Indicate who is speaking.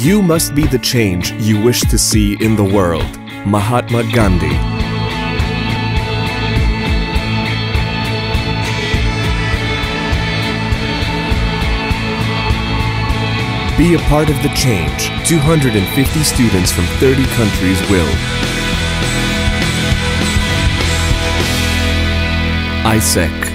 Speaker 1: You must be the change you wish to see in the world. Mahatma Gandhi. Be a part of the change 250 students from 30 countries will. AIESEC.